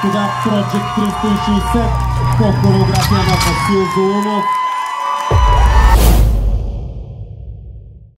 back to back Project 360 set cu coreografia mea Făsiu 1